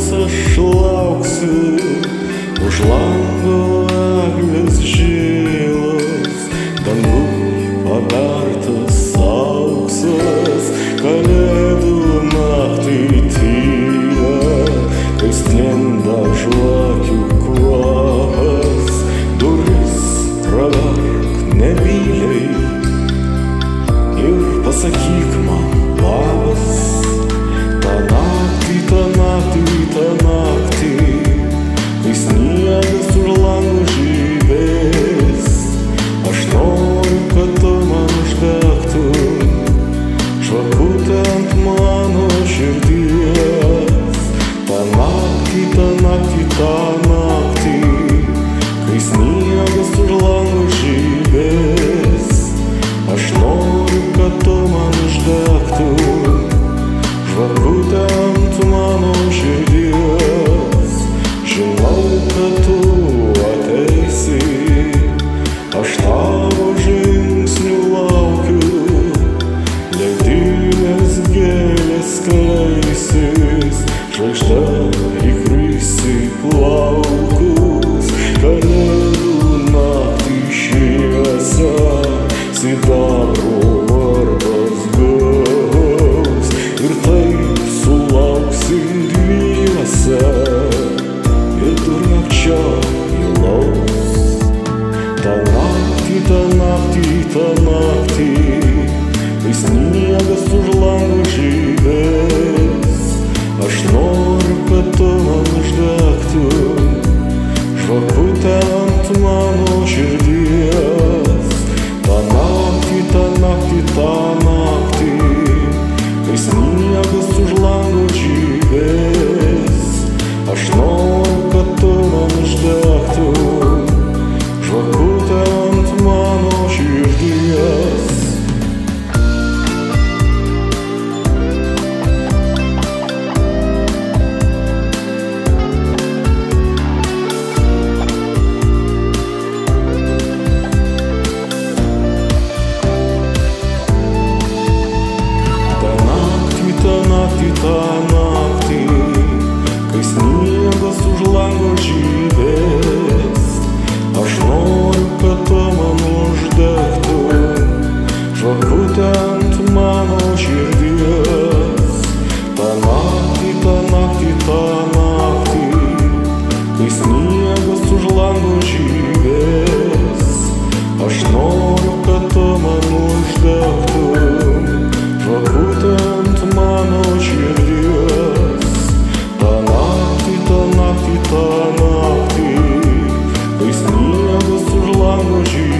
jos aš lauksiu, už lango agnės žylas, dangui pabertas auksas, kalėdų naktį tyra, kai sklinda žvakių kvapas, duris pravark nebijai ir pasakyk, Makitana laukus, kalėdų naktį šviesa, sidabro varpas gaus. Ir taip sulauksim dviese, vidurnakčio įlaus. Ta naktį, ta naktį, ta naktį, kai sniegas už langų žydės, aš noriu, kad tu man uždegtum. Satan longe.